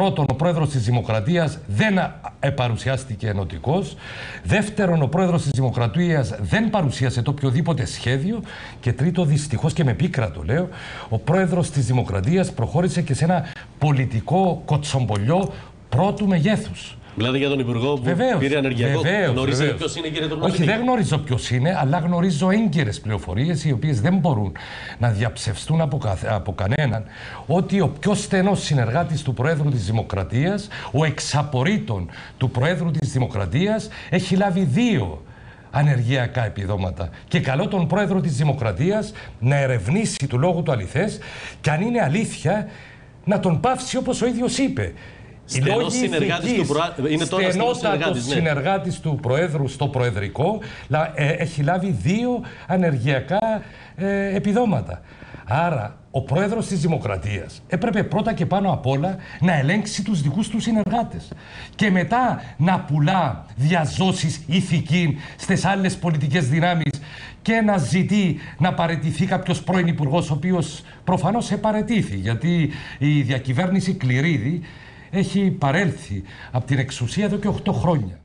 Πρώτον, ο πρόεδρος της Δημοκρατίας δεν παρουσιάστηκε ενωτικός. Δεύτερον, ο πρόεδρος της Δημοκρατίας δεν παρουσίασε το οποιοδήποτε σχέδιο. Και τρίτο, δυστυχώς και με πίκρα το λέω, ο πρόεδρος της Δημοκρατίας προχώρησε και σε ένα πολιτικό κοτσομπολιό πρώτου μεγέθους. Μιλάτε για τον Υπουργό που βεβαίως, πήρε ανεργειακό. Βεβαίως, Γνωρίζετε ποιος είναι, κύριε Τουρνάκη. Όχι, δεν γνωρίζω ποιος είναι, αλλά γνωρίζω έγκαιρε πληροφορίες, οι οποίες δεν μπορούν να διαψευστούν από, από κανέναν, ότι ο πιο στενός συνεργάτης του Προέδρου της Δημοκρατίας, ο εξαπορήτων του Προέδρου της Δημοκρατίας, έχει λάβει δύο ανεργειακά επιδόματα. Και καλό τον πρόεδρο της Δημοκρατίας να ερευνήσει του λόγου του αληθές και αν είναι αλήθεια να τον πάυσει όπως ο ίδιος είπε. Στενός συνεργάτης του, προ... είναι τώρα συνεργάτης, ναι. συνεργάτης του Προέδρου στο Προεδρικό ε, έχει λάβει δύο ανεργειακά ε, επιδόματα. Άρα ο πρόεδρος της Δημοκρατίας έπρεπε πρώτα και πάνω απ' όλα να ελέγξει τους δικούς του συνεργάτες και μετά να πουλά διαζώσεις ηθική στις άλλες πολιτικές δυνάμεις και να ζητεί να παρετηθεί κάποιος πρώην υπουργός, ο οποίος προφανώς επαρετήθη γιατί η διακυβέρνηση Κληρίδη έχει παρέλθει από την εξουσία εδώ και 8 χρόνια.